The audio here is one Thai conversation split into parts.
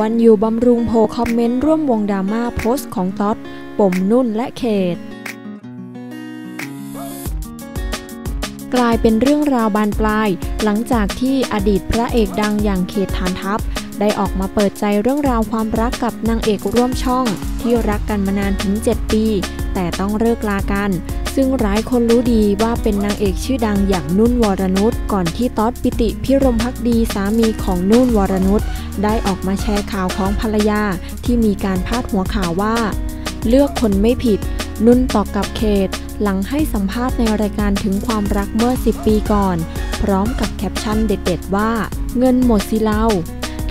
วันอยู่บำรุงโพคอมเมนต์ร่วมวงดราม่าโพสต์ของต๊อดปมนุ่นและเขต กลายเป็นเรื่องราวบานปลาย หลังจากที่อดีตพระเอกดังอย่างเขตฐานทัพ ได้ออกมาเปิดใจเรื่องราวความรักกับนางเอกร่วมช่อง ที่รักกันมานานถึง 7 ปี แต่ต้องเลิกลากัน ซึ่งหลายคนรู้ดีว่าเป็นนางเอกชื่อดังอย่างนุ่นวรนุชก่อนที่ต๊อดปิติพิรมพักดีสามีของนุ่นวรนุชได้ออกมาแชร์ข่าวของภรรยาที่มีการพาดหัวข่าวว่า เลือกคนไม่ผิด นุ่นตอบกับเขต หลังให้สัมภาษณ์ในรายการถึงความรักเมื่อ 10 ปีก่อน พร้อมกับแคปชั่นเด็ด ๆ ว่า เงินหมดสิเรา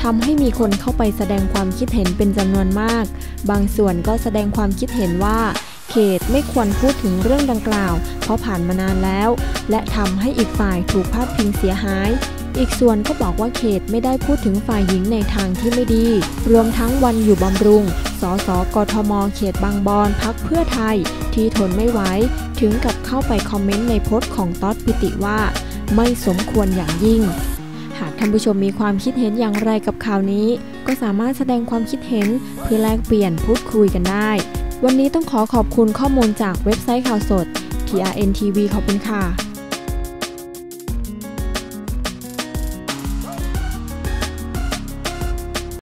ทำให้มีคนเข้าไปแสดงความคิดเห็นเป็นจำนวนมาก บางส่วนก็แสดงความคิดเห็นว่า เขตไม่ควรพูดถึงเรื่องดังกล่าว เพราะผ่านมานานแล้ว และทำให้อีกฝ่ายถูกพาดพิงเสียหาย อีกส่วนก็บอกว่าเขตไม่ได้พูดถึงฝ่ายหญิงในทางที่ไม่ดี รวมทั้งวันอยู่บำรุง สสกทม เขตบางบอนพักเพื่อไทย ที่ทนไม่ไหวถึงกับเข้าไปคอมเมนต์ในโพสต์ของต๊อดปิติว่า ไม่สมควรอย่างยิ่งหากท่านผู้ชมมีความคิดเห็นอย่างไรกับข่าวนี้ ก็สามารถแสดงความคิดเห็นเพื่อแลกเปลี่ยนพูดคุยกันได้ วันนี้ต้องขอขอบคุณข้อมูลจากเว็บไซต์ข่าวสด TRN TV ขอบคุณค่ะ